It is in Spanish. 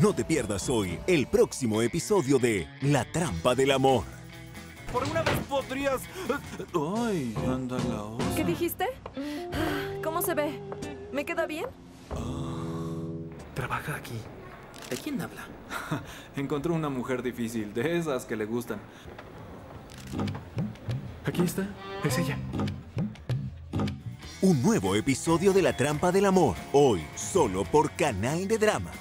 No te pierdas hoy el próximo episodio de La Trampa del Amor. Por una vez podrías... Ay, anda la osa. ¿Qué dijiste? ¿Cómo se ve? ¿Me queda bien? Trabaja aquí. ¿De quién habla? Encontró una mujer difícil, de esas que le gustan. Aquí está, es ella. Un nuevo episodio de La Trampa del Amor, hoy solo por Canal de Drama.